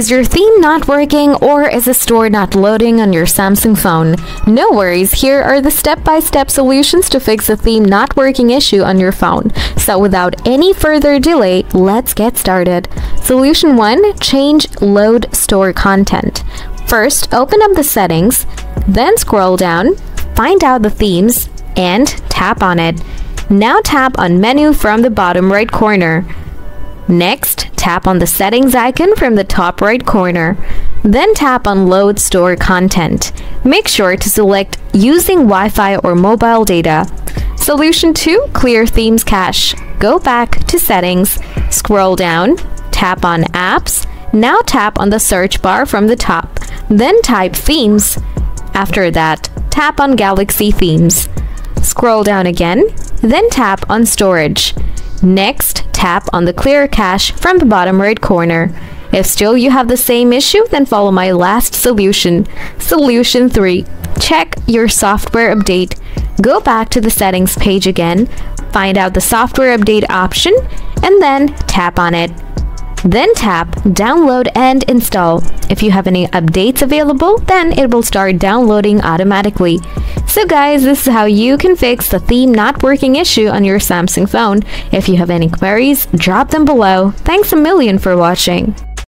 Is your theme not working or is the store not loading on your Samsung phone? No worries, here are the step-by-step -step solutions to fix the theme not working issue on your phone. So without any further delay, let's get started. Solution 1. Change load store content. First, open up the settings, then scroll down, find out the themes, and tap on it. Now tap on menu from the bottom right corner. Next, tap on the settings icon from the top right corner. Then tap on load store content. Make sure to select using Wi-Fi or mobile data. Solution 2. Clear themes cache. Go back to settings, scroll down, tap on apps, now tap on the search bar from the top, then type themes. After that, tap on Galaxy Themes. Scroll down again, then tap on storage. Next, tap on the clear cache from the bottom right corner. If still you have the same issue, then follow my last solution. Solution 3. Check your software update. Go back to the settings page again, find out the software update option, and then tap on it. Then tap download and install. If you have any updates available, then it will start downloading automatically. So guys, this is how you can fix the theme not working issue on your Samsung phone. If you have any queries, drop them below. Thanks a million for watching.